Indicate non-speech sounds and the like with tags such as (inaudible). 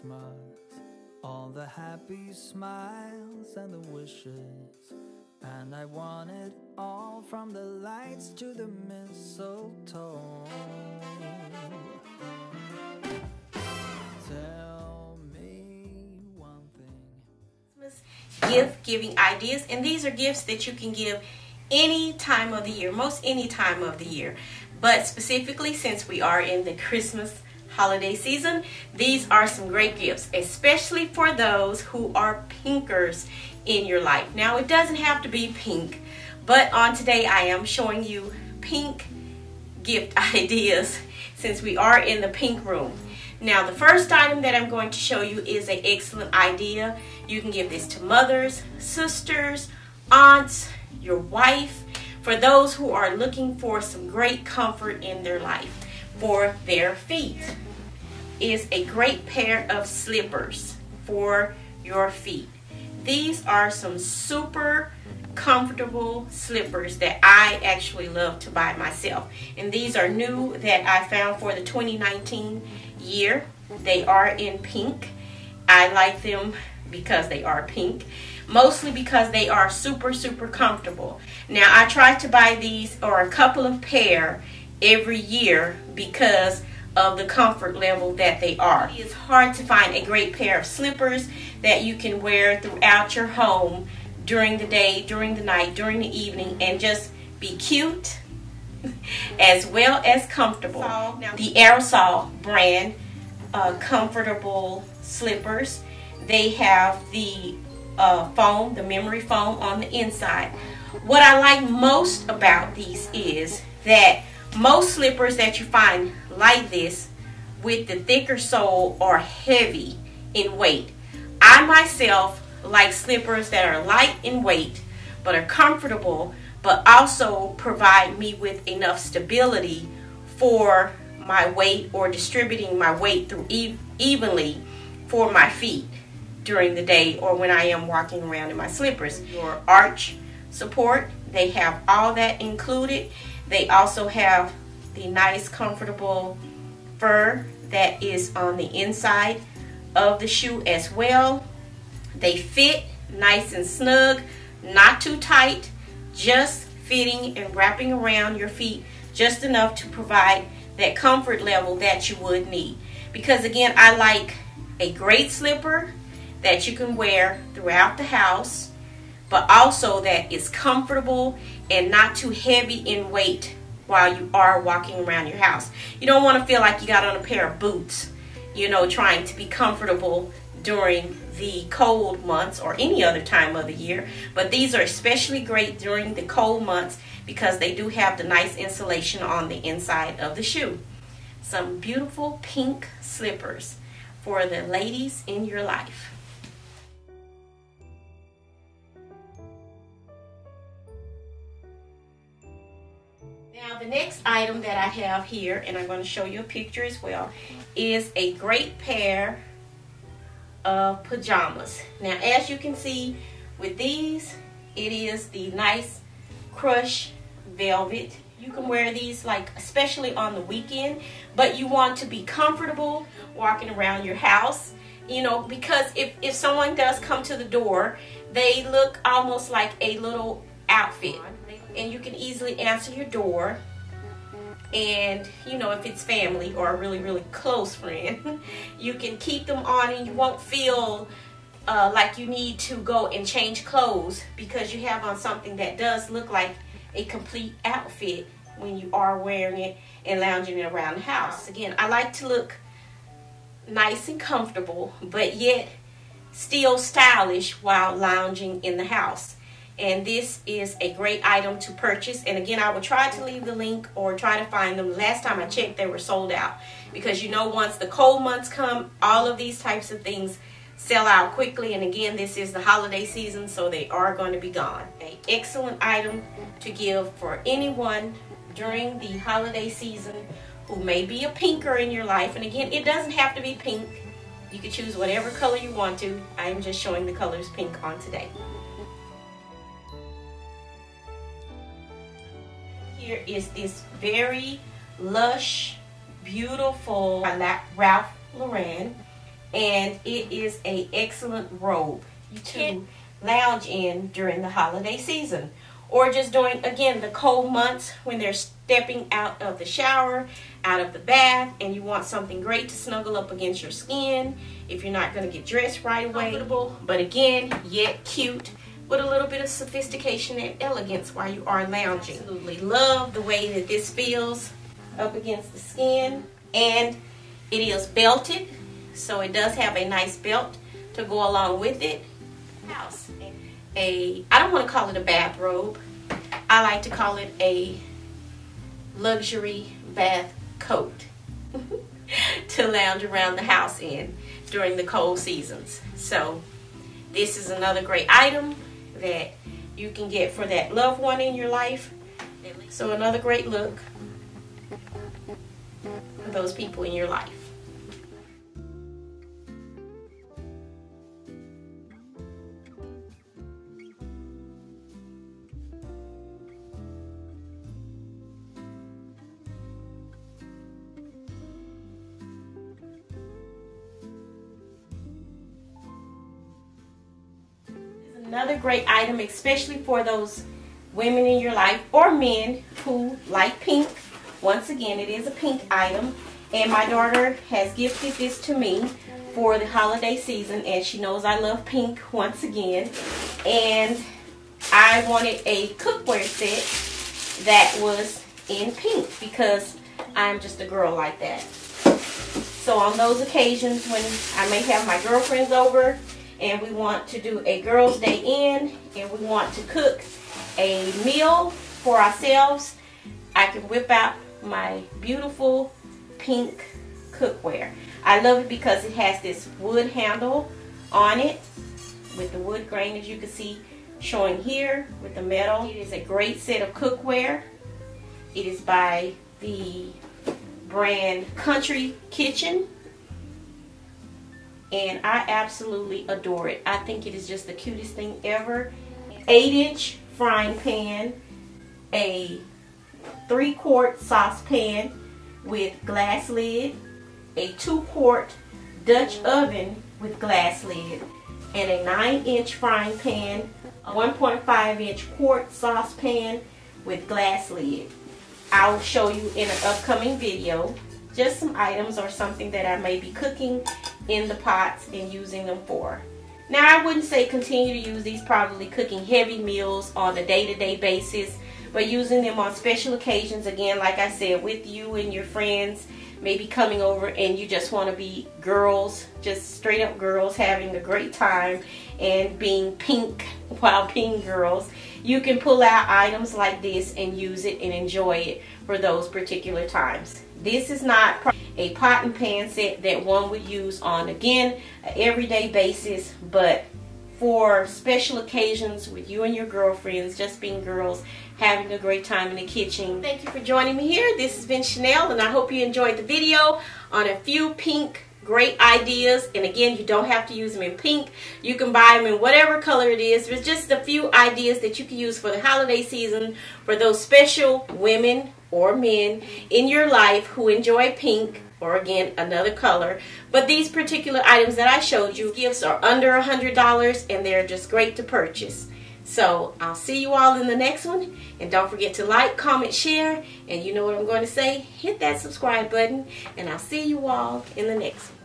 Christmas, all the happy smiles and the wishes. And I want it all from the lights to the mistletoe. Tell me one thing. gift giving ideas and these are gifts that you can give any time of the year most any time of the year but specifically since we are in the christmas holiday season these are some great gifts especially for those who are pinkers in your life. Now it doesn't have to be pink but on today i am showing you pink gift (laughs) ideas since we are in the pink room. Now the first item that I'm going to show you is an excellent idea. You can give this to mothers, sisters, aunts, your wife, for those who are looking for some great comfort in their life for their feet. Is a great pair of slippers for your feet. These are some super comfortable slippers that I actually love to buy myself. And these are new that I found for the 2019 year. They are in pink. I like them because they are pink. Mostly because they are super, super comfortable. Now, I try to buy these or a couple of pair every year because of the comfort level that they are. It's hard to find a great pair of slippers that you can wear throughout your home during the day, during the night, during the evening, and just be cute (laughs) as well as comfortable. The Aerosoles brand uh, comfortable slippers. They have the uh, foam, the memory foam on the inside. What I like most about these is that most slippers that you find like this with the thicker sole are heavy in weight. I myself like slippers that are light in weight but are comfortable but also provide me with enough stability for my weight or distributing my weight through evenly for my feet during the day or when I am walking around in my slippers. Your arch support, they have all that included. They also have the nice comfortable fur that is on the inside of the shoe as well. They fit nice and snug, not too tight, just fitting and wrapping around your feet just enough to provide that comfort level that you would need. Because again, I like a great slipper that you can wear throughout the house, but also that is comfortable and not too heavy in weight while you are walking around your house. You don't want to feel like you got on a pair of boots, you know, trying to be comfortable during the cold months or any other time of the year. But these are especially great during the cold months because they do have the nice insulation on the inside of the shoe. Some beautiful pink slippers for the ladies in your life. The next item that I have here, and I'm going to show you a picture as well, is a great pair of pajamas. Now as you can see with these, it is the nice crush velvet. You can wear these like especially on the weekend, but you want to be comfortable walking around your house. You know, because if, if someone does come to the door, they look almost like a little outfit. And you can easily answer your door and you know if it's family or a really really close friend (laughs) you can keep them on and you won't feel uh, like you need to go and change clothes because you have on something that does look like a complete outfit when you are wearing it and lounging around the house. Again I like to look nice and comfortable but yet still stylish while lounging in the house and this is a great item to purchase. And again I will try to leave the link or try to find them. Last time I checked they were sold out. Because you know once the cold months come all of these types of things sell out quickly. And again this is the holiday season so they are going to be gone. A excellent item to give for anyone during the holiday season who may be a pinker in your life. And again it doesn't have to be pink. You can choose whatever color you want to. I'm just showing the colors pink on today here is this very lush, beautiful Ralph Lauren. and it is a excellent robe. To lounge in during the holiday season or just during again the cold months when they're stepping out of the shower out of the bath and you want something great to snuggle up against your skin. If you're not going to get dressed right away. But again yet cute with a little bit of sophistication and elegance while you are lounging. Absolutely. Love the way that this feels up against the skin and it is belted so it does have a nice belt to go along with it. House. A I don't want to call it a bathrobe. I like to call it a luxury bath coat (laughs) to lounge around the house in during the cold seasons. So this is another great item that you can get for that loved one in your life. So another great look for those people in your life Another great item, especially for those women in your life or men who like pink. Once again, it is a pink item. And my daughter has gifted this to me for the holiday season. And she knows I love pink once again. And I wanted a cookware set that was in pink because I'm just a girl like that. So on those occasions when I may have my girlfriends over and we want to do a girls day in and we want to cook a meal for ourselves. I can whip out my beautiful pink cookware. I love it because it has this wood handle on it with the wood grain as you can see showing here with the metal. It is a great set of cookware. It is by the brand Country Kitchen and I absolutely adore it. I think it is just the cutest thing ever. 8 inch frying pan, a 3 quart saucepan with glass lid, a 2 quart Dutch oven with glass lid, and a 9 inch frying pan, a 1.5 inch quart saucepan with glass lid. I will show you in an upcoming video just some items or something that I may be cooking in the pots and using them for. Now I wouldn't say continue to use these probably cooking heavy meals on a day-to-day -day basis but using them on special occasions again like I said with you and your friends maybe coming over and you just want to be girls just straight up girls having a great time and being pink (laughs) while being girls you can pull out items like this and use it and enjoy it for those particular times this is not a pot and pan set that one would use on, again, an everyday basis, but for special occasions with you and your girlfriends, just being girls, having a great time in the kitchen. Thank you for joining me here. This has been Shenell, and I hope you enjoyed the video on a few pink great ideas and again you don't have to use them in pink. You can buy them in whatever color it is. There's just a few ideas that you can use for the holiday season for those special women or men in your life who enjoy pink or again another color. But these particular items that I showed you gifts are under a hundred dollars and they're just great to purchase so I'll see you all in the next one. And don't forget to like comment share. And you know what I'm going to say? Hit that subscribe button. And I'll see you all in the next one